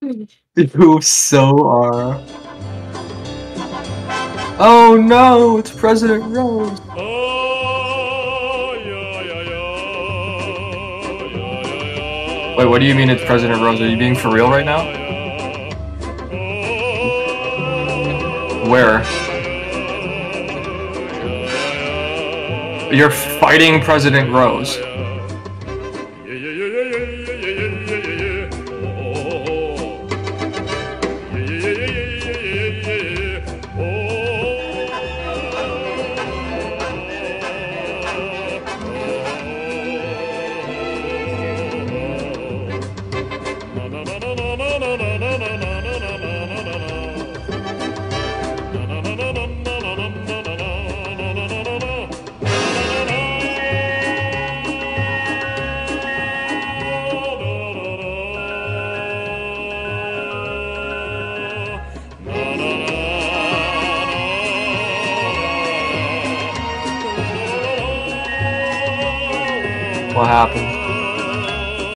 You so are. Oh no, it's President Rose. Oh, Wait, what do you mean it's President Rose? Are you being for real right now? Where? You're fighting President Rose. What happened?